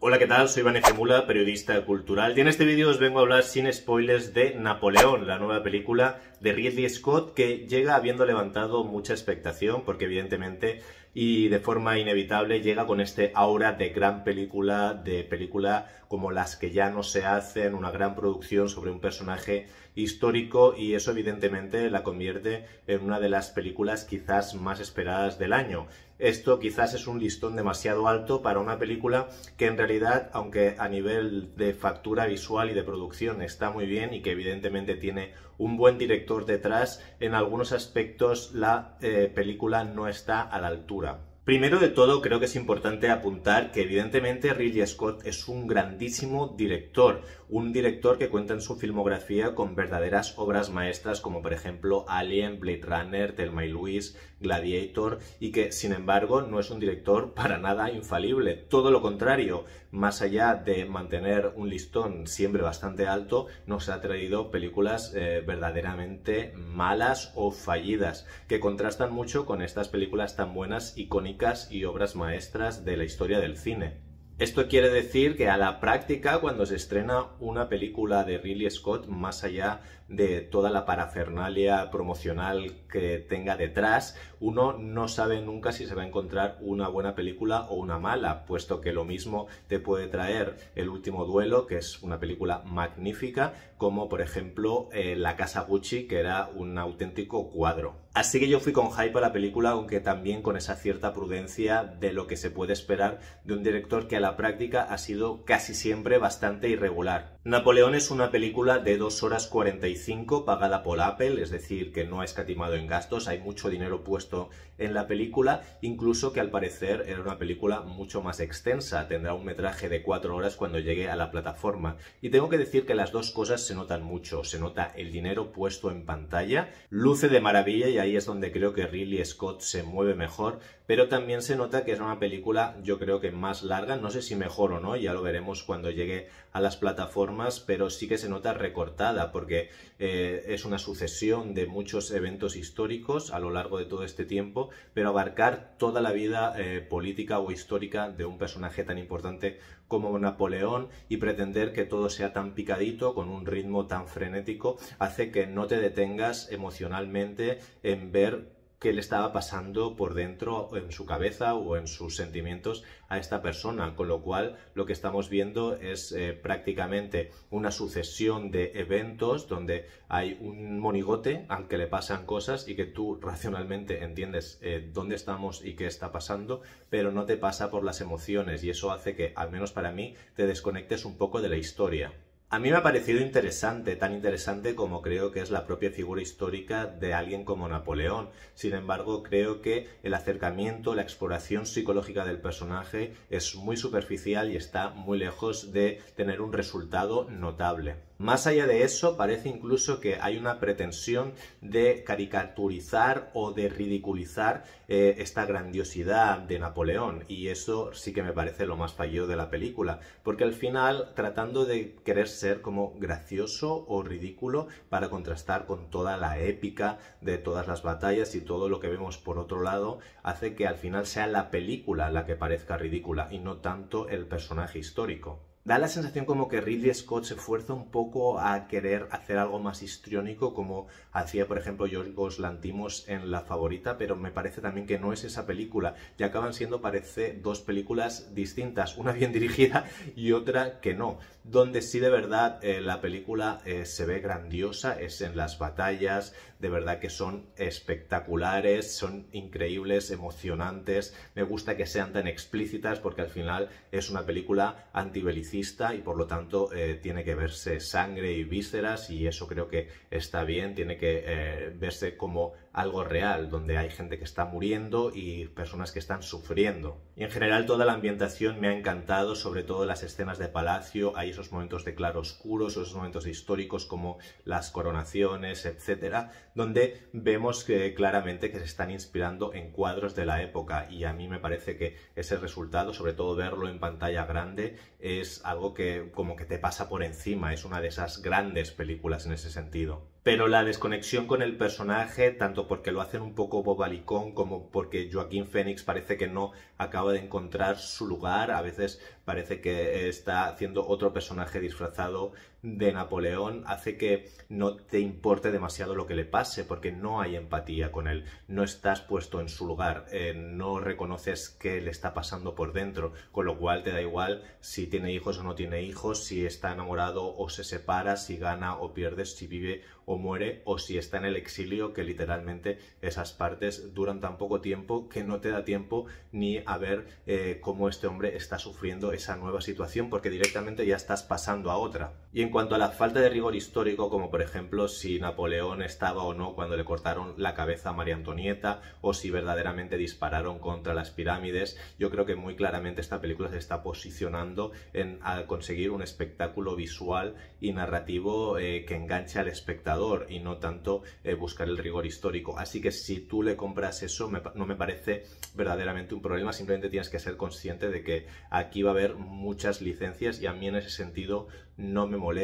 Hola, ¿qué tal? Soy Vanessa Mula, periodista cultural, y en este vídeo os vengo a hablar sin spoilers de Napoleón, la nueva película de Ridley Scott que llega habiendo levantado mucha expectación, porque evidentemente y de forma inevitable llega con este aura de gran película, de película como las que ya no se hacen, una gran producción sobre un personaje histórico y eso evidentemente la convierte en una de las películas quizás más esperadas del año. Esto quizás es un listón demasiado alto para una película que en realidad, aunque a nivel de factura visual y de producción está muy bien y que evidentemente tiene un buen director detrás, en algunos aspectos la eh, película no está a la altura. Primero de todo, creo que es importante apuntar que evidentemente Ridley Scott es un grandísimo director, un director que cuenta en su filmografía con verdaderas obras maestras como por ejemplo Alien, Blade Runner, Thelma y Louise, Gladiator y que sin embargo no es un director para nada infalible, todo lo contrario, más allá de mantener un listón siempre bastante alto, nos ha traído películas eh, verdaderamente malas o fallidas que contrastan mucho con estas películas tan buenas, icónicas y obras maestras de la historia del cine. Esto quiere decir que a la práctica, cuando se estrena una película de Ridley Scott, más allá de toda la parafernalia promocional que tenga detrás, uno no sabe nunca si se va a encontrar una buena película o una mala, puesto que lo mismo te puede traer El último duelo, que es una película magnífica, como por ejemplo eh, La Casa Gucci, que era un auténtico cuadro. Así que yo fui con hype a la película, aunque también con esa cierta prudencia de lo que se puede esperar de un director que a la práctica ha sido casi siempre bastante irregular. Napoleón es una película de 2 horas 45 pagada por Apple, es decir, que no ha escatimado en gastos, hay mucho dinero puesto en la película, incluso que al parecer era una película mucho más extensa, tendrá un metraje de 4 horas cuando llegue a la plataforma. Y tengo que decir que las dos cosas se notan mucho, se nota el dinero puesto en pantalla, luce de maravilla y ahí es donde creo que Ridley Scott se mueve mejor, pero también se nota que es una película yo creo que más larga, no sé si mejor o no, ya lo veremos cuando llegue a las plataformas, pero sí que se nota recortada porque eh, es una sucesión de muchos eventos históricos a lo largo de todo este tiempo, pero abarcar toda la vida eh, política o histórica de un personaje tan importante como Napoleón y pretender que todo sea tan picadito, con un ritmo tan frenético, hace que no te detengas emocionalmente en ver qué le estaba pasando por dentro en su cabeza o en sus sentimientos a esta persona, con lo cual lo que estamos viendo es eh, prácticamente una sucesión de eventos donde hay un monigote al que le pasan cosas y que tú racionalmente entiendes eh, dónde estamos y qué está pasando, pero no te pasa por las emociones y eso hace que, al menos para mí, te desconectes un poco de la historia. A mí me ha parecido interesante, tan interesante como creo que es la propia figura histórica de alguien como Napoleón. Sin embargo, creo que el acercamiento, la exploración psicológica del personaje es muy superficial y está muy lejos de tener un resultado notable. Más allá de eso, parece incluso que hay una pretensión de caricaturizar o de ridiculizar eh, esta grandiosidad de Napoleón y eso sí que me parece lo más fallido de la película, porque al final tratando de querer ser como gracioso o ridículo para contrastar con toda la épica de todas las batallas y todo lo que vemos por otro lado, hace que al final sea la película la que parezca ridícula y no tanto el personaje histórico. Da la sensación como que Ridley Scott se esfuerza un poco a querer hacer algo más histriónico como hacía por ejemplo Yorgos Lantimos en La Favorita, pero me parece también que no es esa película. Y acaban siendo parece dos películas distintas, una bien dirigida y otra que no, donde sí de verdad eh, la película eh, se ve grandiosa es en las batallas, de verdad que son espectaculares, son increíbles, emocionantes, me gusta que sean tan explícitas porque al final es una película antibelicista y por lo tanto eh, tiene que verse sangre y vísceras y eso creo que está bien, tiene que eh, verse como algo real, donde hay gente que está muriendo y personas que están sufriendo. Y en general toda la ambientación me ha encantado, sobre todo las escenas de palacio, hay esos momentos de claroscuros, esos momentos históricos como las coronaciones, etcétera, donde vemos que claramente que se están inspirando en cuadros de la época y a mí me parece que ese resultado, sobre todo verlo en pantalla grande, es algo que como que te pasa por encima, es una de esas grandes películas en ese sentido pero la desconexión con el personaje, tanto porque lo hacen un poco bobalicón como porque Joaquín Phoenix parece que no acaba de encontrar su lugar, a veces parece que está haciendo otro personaje disfrazado de Napoleón, hace que no te importe demasiado lo que le pase, porque no hay empatía con él, no estás puesto en su lugar, eh, no reconoces qué le está pasando por dentro, con lo cual te da igual si tiene hijos o no tiene hijos, si está enamorado o se separa, si gana o pierde, si vive o muere, o si está en el exilio, que literalmente esas partes duran tan poco tiempo que no te da tiempo ni a ver eh, cómo este hombre está sufriendo esa nueva situación porque directamente ya estás pasando a otra. Y cuanto a la falta de rigor histórico, como por ejemplo si Napoleón estaba o no cuando le cortaron la cabeza a María Antonieta o si verdaderamente dispararon contra las pirámides, yo creo que muy claramente esta película se está posicionando en conseguir un espectáculo visual y narrativo eh, que enganche al espectador y no tanto eh, buscar el rigor histórico. Así que si tú le compras eso, no me parece verdaderamente un problema, simplemente tienes que ser consciente de que aquí va a haber muchas licencias y a mí en ese sentido no me molesta.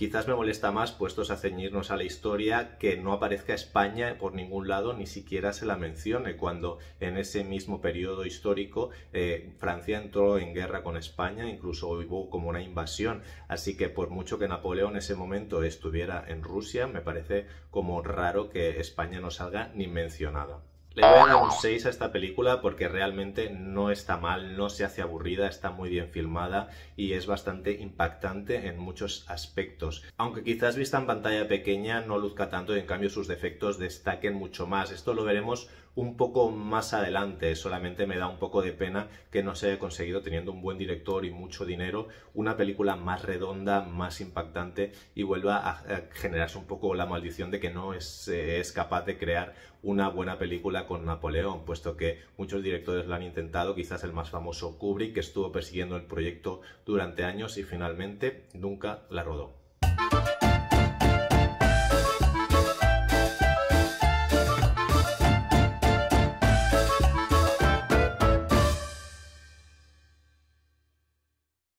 Quizás me molesta más, puestos a ceñirnos a la historia, que no aparezca España por ningún lado, ni siquiera se la mencione, cuando en ese mismo periodo histórico eh, Francia entró en guerra con España, incluso hubo como una invasión. Así que por mucho que Napoleón en ese momento estuviera en Rusia, me parece como raro que España no salga ni mencionada. Le voy a dar un 6 a esta película porque realmente no está mal, no se hace aburrida, está muy bien filmada y es bastante impactante en muchos aspectos. Aunque quizás vista en pantalla pequeña no luzca tanto y en cambio sus defectos destaquen mucho más. Esto lo veremos un poco más adelante. Solamente me da un poco de pena que no se haya conseguido, teniendo un buen director y mucho dinero, una película más redonda, más impactante y vuelva a, generarse un poco la maldición de que no es, es capaz de crear una buena película con Napoleón, puesto que muchos directores lo han intentado, quizás el más famoso Kubrick, que estuvo persiguiendo el proyecto durante años y finalmente nunca la rodó.